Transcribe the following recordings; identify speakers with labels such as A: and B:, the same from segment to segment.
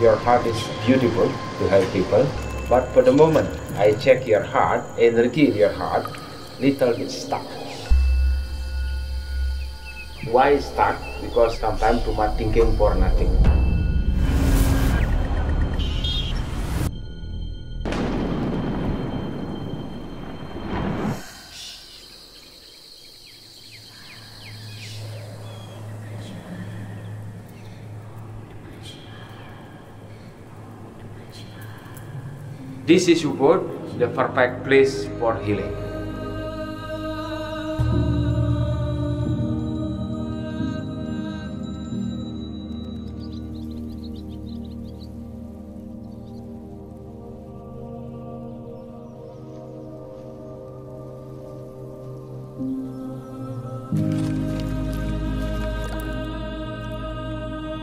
A: Your heart is beautiful to help people, but for the moment I check your heart, energy in your heart, little bit stuck. Why stuck? Because sometimes too much thinking for nothing. This is Ubud, the perfect place for healing.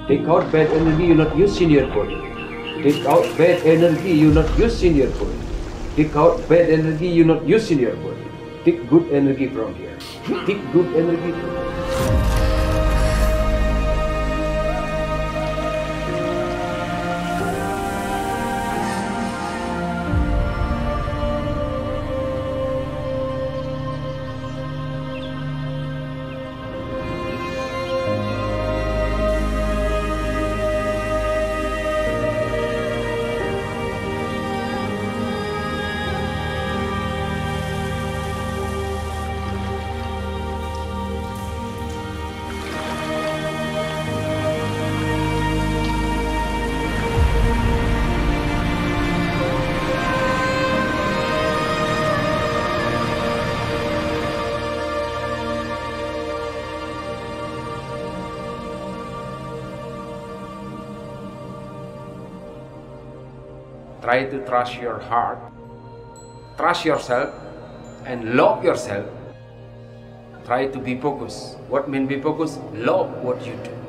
A: Take out bad energy you not use in your body. Take out bad energy you not use in your body. Take out bad energy you not use in your body. Take good energy from here. Take good energy from here. Try to trust your heart, trust yourself, and love yourself. Try to be focused. What mean be focused? Love what you do.